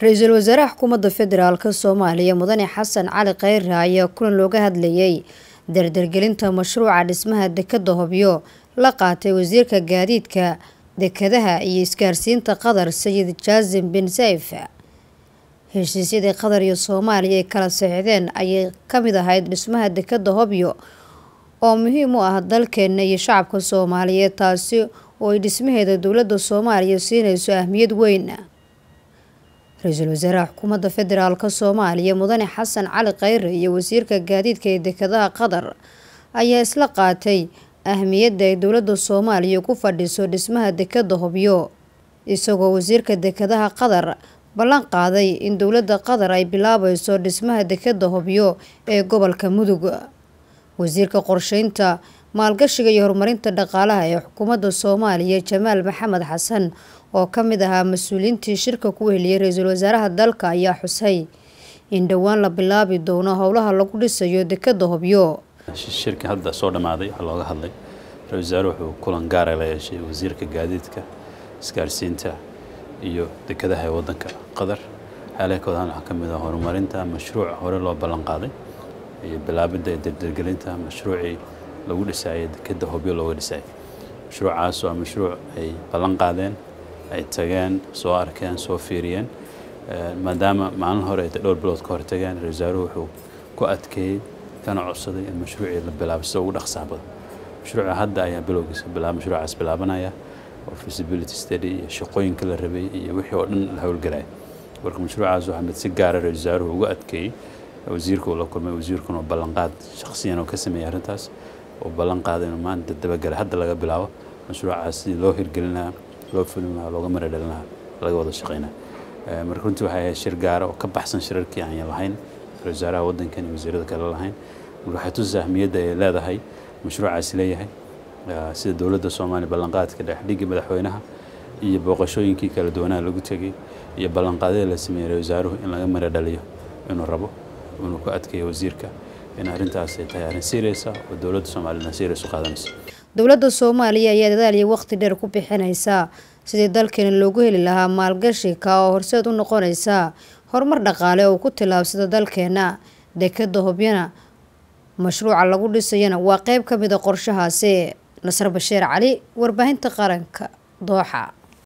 ra'iisul wasaaraha xukuumadda federaalk soomaaliya mudane xasan cali kheyre ayaa kulan looga hadlayay dardargelinta mashruuca dhismaha dekadda hobyo la qaatay wasiirka gaadiidka dekadaha iyo isgaarsiinta qatar sayid jaasim bin sayf heshiisyadii qatar iyo soomaaliya ay kala saxiixdeen ayay ka mid ahayd dhismaha dekadda hobyo oo muhiim u ah dalkeena iyo shacabka soomaaliyeed taasi oo ay dhismaheeda dowladda soomaaliya siinayso ahmiyad weyn ra'iisul wasaaraha xukuumadda federaalk soomaaliya mudane xasan cali kheyre iyo wasiirka gaadiidka ee dekadaha qatar ayaa isla qaatay ahmiyadda ay dowladda soomaaliya ku fadhiso dhismaha dekadda hobyo isagoo wasiirka dekadaha qatar ballan qaaday in dowladda qatar ay bilaabayso dhismaha dekadda hobyo ee gobolka mudug. Wasiirka qorsheynta maalgashiga iyo horumarinta dhaqaalaha ee xukuumadda soomaaliya jamaal maxamed xasan oo ka mid ahaa mas'uuliyiintii shirka ku heliyay ra'iisul wasaaraha dalka ayaa xusay in dhowaan la bilaabi doono howlaha lagu dhisayo dekadda hobyo shirkii hadda soo dhammaaday waxaa looga hadlay ra'isul wasaare wuxuu kulan gaara la yeeshay wasiirka gaadiidka isgaarsiinta iyo dekadaha ee waddanka qatar. Xeelakoodan waxaa ka mid ah horumarinta mashruuc hore loo ballan iyo bilaabidda ee dardargelinta mashruucii lagu dhisaayay dekadda hobyo looga dhisaayay mashruucaas waa mashruuc ay ballan qaadeen ay tageen soo arkeen soo fiiriyeen. Maadaama maalin hore ay dhowr bilood ka hor tageen ra'isul wasaaruhu wuxuu ku adkeeyey kana codsaday in mashruucii la bilaabo sida ugu dhaqsaha badan. Mashruuca hadda ayaa bilowgiisa mashruucaas bilaabanaya oo feasibility study iyo shaqooyinka la rabay iyo wixii oo dhan la howlgalaya marka mashruucaas waxaa mid si gaara ra'isul wasaaruhu ugu adkeeyey wasiirka uu la kulmay wasiirkuna ballanqaad shakhsiyan oo ka sameeyay arrintaas oo ballan qaaday inuu maanta dabagala hadda laga bilaabo mashruucaas sidii loo hirgelin loo fulin looga mara laga wada shaqeynaa. Marka runtii waxay ahayd shir gaara oo ka baxsan shirarkii aan lahayn wasaaraha waddankan iyo wasiirada kale lahayn. Waxay tusa ahmiyadda ay leedahay mashruucaasi leeyahay. Sida dowladda soomaaliya ballanqaadka dhexdhigii madaxweynaha iyo booqashooyinkii kala duwanaa lagu tegay iyo ballanqaadyada la sameeyey wasaaruhu in laga mara inuu rabo inuu ku adkeeyo wasiirka in arrintaas ay tahay arrin ah oo dowladda soomaaliyana serious u qaadanayso dowladda soomaaliya ayaa dadaal iyo waqti dheer ku bixinaysaa sidii dalkeena loogu heli lahaa maalgashi ka oo horseed u noqonaysa horumar dhaqaale oo ku tillaabsada dalkeena dekadda hobyana mashruuca lagu dhisayana waa qeyb ka mid a qorshahaasi. Nasar basheer cali warbaahinta qaranka dooxa